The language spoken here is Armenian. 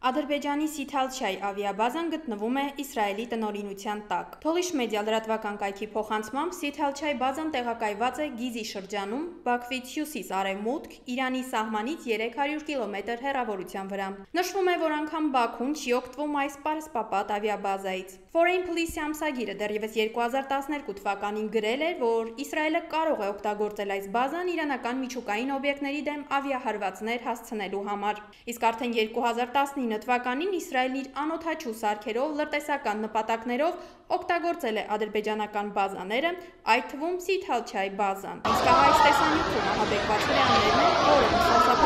Ադրբեջանի Սիթալչայ ավիաբազան գտնվում է Իսրայելի տնօրինության տակ։ Թոլիշ մեդիա լրատվական կայքի փոխանցմամբ Սիթալչայ բազան տեղակայված է Գիզի շրջանում, Բաքվից հյուսիս-արևմուտք, Իրանի սահմանից 300 կիլոմետր հեռավորության վրա։ Նշվում է, որ անգամ Բաքուն չի օգտվում այս պարսպապատ ավիաբազայից։ Foreign Policy ամսագիրը դեռևս 2012 թվականին գրել էր, որ Իսրայելը կարող է օգտագործել այս բազան իրանական միջուկային օբյեկտների դեմ ավիահարվածներ հասցնելու համար։ Իսկ արդեն 2019 2019 թվականին Իսրայելն իր անօթաչու սարքերով լրտեսական նպատակներով օգտագործել է ադրբեջանական բազաները, այդ թվում Սիթալչայ բազան։ Իսկ այս տեսանյութում ահաբեկված հրեաներն են, որոնք